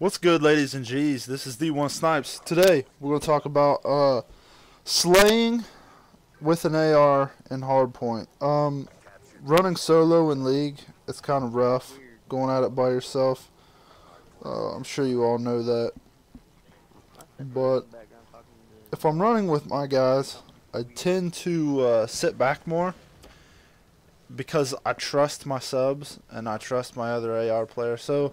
What's good, ladies and G's? This is D1 SnIpEzZ. Today, we're going to talk about uh, slaying with an AR in hardpoint. Um, running solo in League, it's kind of rough going at it by yourself. Uh, I'm sure you all know that. But if I'm running with my guys, I tend to uh, sit back more because I trust my subs and I trust my other AR player. So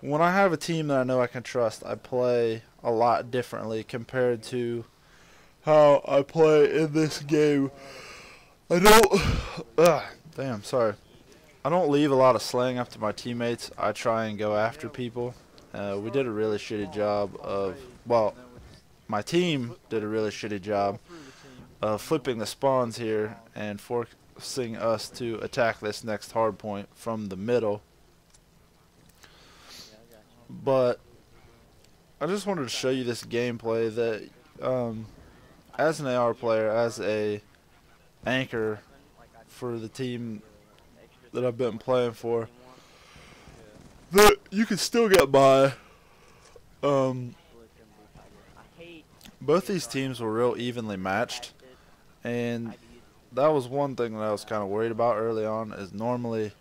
when I have a team that I know I can trust, I play a lot differently compared to how I play in this game. I don't. Ugh, damn, sorry. I don't leave a lot of slang up to my teammates. I try and go after people. Uh, we did a really shitty job of. Well, my team did a really shitty job of flipping the spawns here and forcing us to attack this next hard point from the middle but I just wanted to show you this gameplay that um, as an AR player, as a anchor for the team that I've been playing for, that you can still get by. Um, both these teams were real evenly matched, and that was one thing that I was kind of worried about early on. Is normally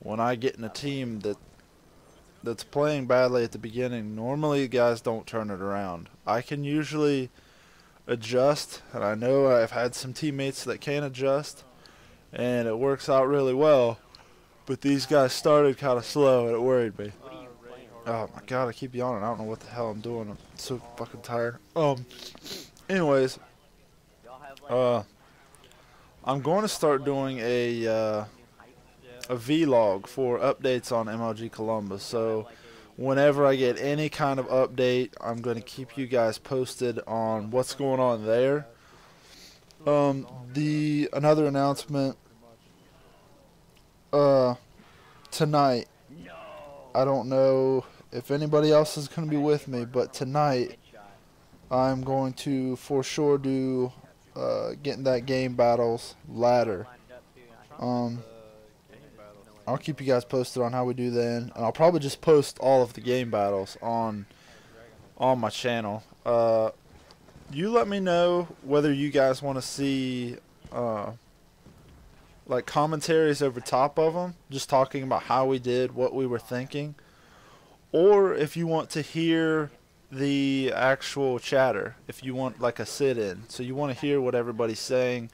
when I get in a team that that's playing badly at the beginning, normally guys don't turn it around. I can usually adjust, and I know I've had some teammates that can adjust, and it works out really well. But these guys started kind of slow, and it worried me. Oh my god, I keep yawning. I don't know what the hell I'm doing. I'm so fucking tired. Um, anyways, uh, I'm going to start doing a uh, a vlog for updates on MLG Columbus. So whenever I get any kind of update, I'm going to keep you guys posted on what's going on there. Um, the another announcement uh, tonight. I don't know if anybody else is going to be with me, but tonight I'm going to for sure do uh, getting that game battles ladder. Um, I'll keep you guys posted on how we do then, and I'll probably just post all of the game battles on on my channel. Uh, you let me know whether you guys want to see uh, like commentaries over top of them, just talking about how we did, what we were thinking, or if you want to hear the actual chatter, if you want like a sit-in, so you want to hear what everybody's saying,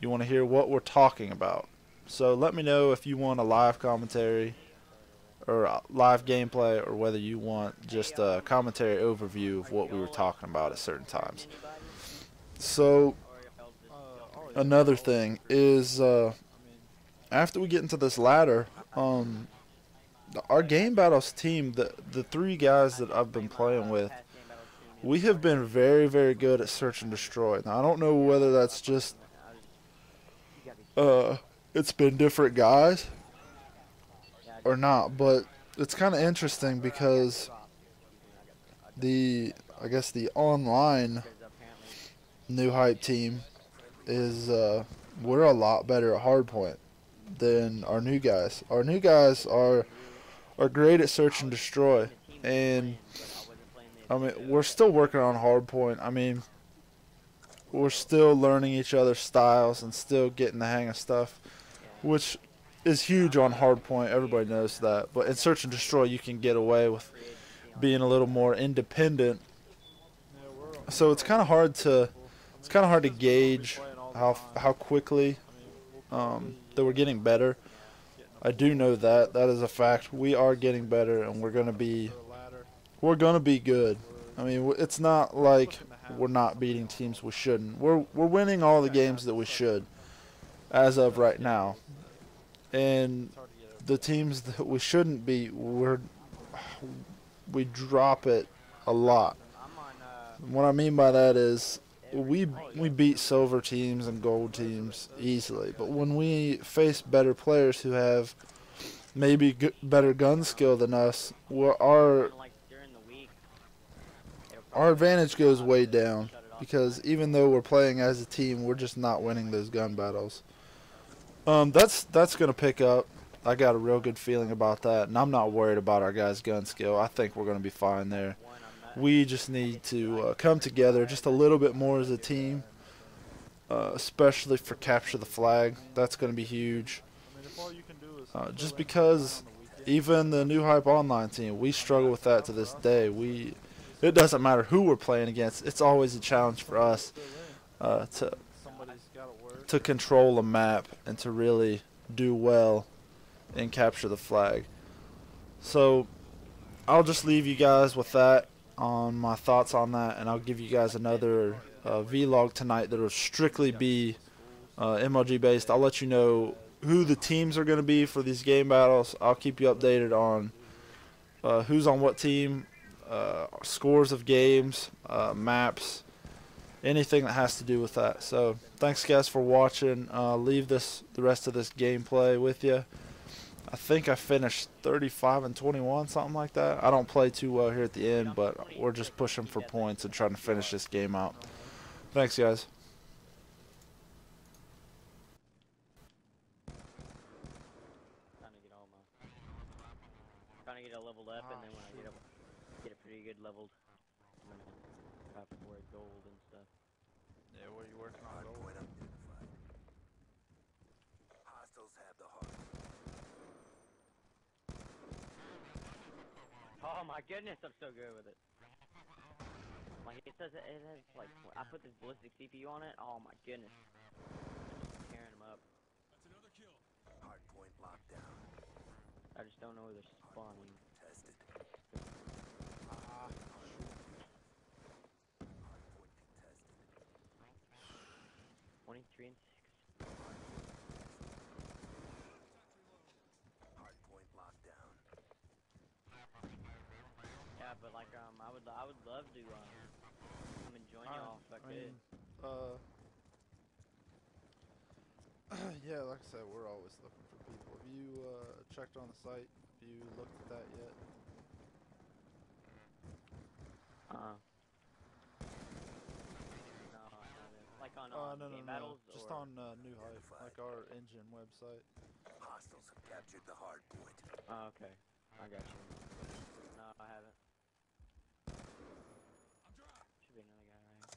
you want to hear what we're talking about. So let me know if you want a live commentary or live gameplay or whether you want just a commentary overview of what we were talking about at certain times. So another thing is uh, after we get into this ladder, um, our game battles team, the the three guys that I've been playing with, we have been very very good at search and destroy. Now I don't know whether that's just uh it's been different guys or not, but it's kind of interesting because the I guess the online new hype team is uh, we're a lot better at hardpoint than our new guys. Our new guys are are great at search and destroy, and I mean we're still working on hardpoint. I mean we're still learning each other's styles and still getting the hang of stuff which is huge on hardpoint. Everybody knows that. But in search and destroy, you can get away with being a little more independent. So it's kind of hard to it's kind of hard to gauge how how quickly um, that we're getting better. I do know that that is a fact. We are getting better, and we're gonna be we're gonna be good. I mean, it's not like we're not beating teams we shouldn't. We're we're winning all the games that we should as of right now. And the teams that we shouldn't beat, we're we drop it a lot. What I mean by that is we we beat silver teams and gold teams easily, but when we face better players who have maybe better gun skill than us, our our advantage goes way down because even though we're playing as a team, we're just not winning those gun battles. Um, that's that's gonna pick up. I got a real good feeling about that, and I'm not worried about our guys' gun skill. I think we're going to be fine there. We just need to uh, come together just a little bit more as a team, uh, especially for capture the flag. That's going to be huge. Uh, just because even the new hype online team, we struggle with that to this day. We, it doesn't matter who we're playing against. It's always a challenge for us uh, to to control a map and to really do well and capture the flag. So I'll just leave you guys with that on my thoughts on that, and I'll give you guys another uh, vlog tonight that will strictly be uh, MLG based. I'll let you know who the teams are going to be for these game battles. I'll keep you updated on uh, who's on what team, uh, scores of games, uh, maps, anything that has to do with that. So thanks guys for watching. Uh, leave this the rest of this gameplay with you. I think I finished 35 and 21, something like that. I don't play too well here at the end, but we're just pushing for points and trying to finish this game out. Thanks, guys. Trying to get all my, trying to get it leveled up, and then when I get it, get it pretty good leveled, I'm gonna try for it gold and stuff. Yeah, what are you working on? Point identified. Hostiles have the heart. Oh my goodness, I'm so good with it. Like it says it, it has like I put this ballistic CPU on it. Oh my goodness, Just tearing them up. That's Hard point locked down. I just don't know where they're spawning. Tested. Ah, Hard point contested. 23 and six. Hard point locked down. Yeah, but like um, I would I would love to um, come and join y'all if I I could. mean, uh, yeah, like I said, we're always looking for people. Have you uh, checked on the site? Have you looked at that yet? Uh. No, I haven't. Like on Uh, um, no, no, game no. battles Just or on uh, New Hype, like our engine website. Hostiles have captured the hard point. Oh, okay. I got you. No, I haven't. Should be another guy right here.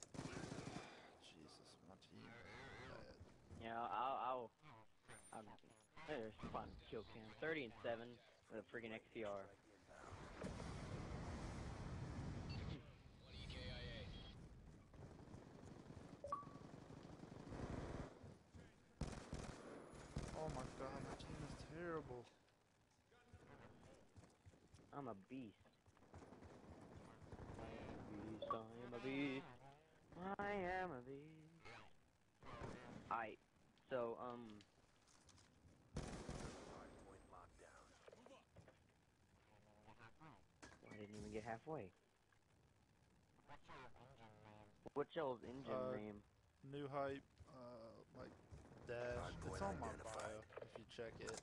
Jesus, my team. is bad. I'll, I'll, oh, I'm, there's fun kill cam. 30 and 7 with a freaking XPR. Oh my god, my team is terrible. I'm a beast. I am a beast. I am a beast. I am a beast. Alright, so, um, Hard point locked down. I didn't even get halfway. What's your engine name? What's y'all's engine Uh, name? New Hype, uh, like dash. It's on my identified. bio if you check it.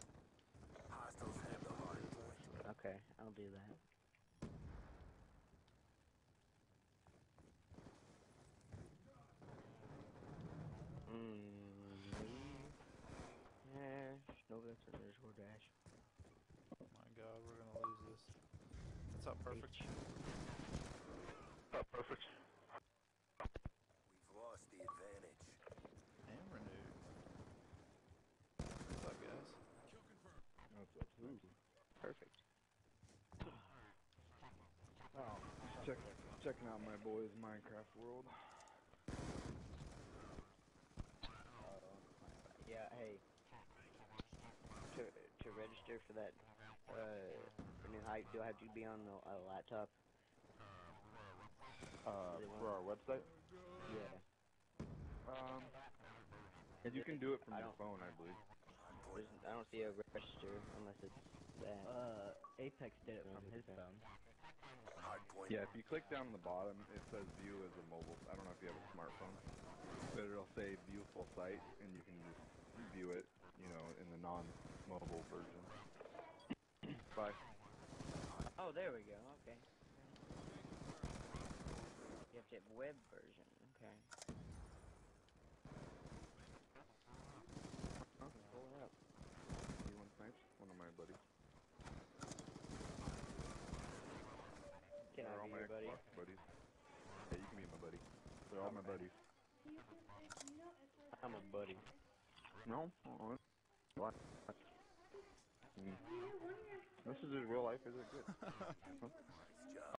Hostiles have the hard point. Okay, I'll do that. Mm, dash, no that's underscore dash. Oh my god, we're gonna lose this. What's up, perfect? perfect. We've lost the advantage. And renewed. What's up, guys? Ooh, perfect. Oh, check, checking out my boys' Minecraft world. Yeah, hey. To to register for that uh for new hype, do I have to be on the a laptop? Uh, for our website. Yeah. Um, and you can do it from I your phone, I believe. There's, I don't see a register unless it's that. Uh, Apex did it from his phone. Yeah, if you click down the bottom, it says view as a mobile. I don't know if you have a smartphone, but it'll say view full site, and you can just view it, you know, in the non-mobile version by. Oh, there we go. Okay. You have to have web version. Okay. Oh, pull it up. One of my buddies. Can They're I my your buddy? Buddies. Yeah, you can be my buddy. They're all my buddies. I'm a buddy. No? What? Mm. This is just real life, is it good?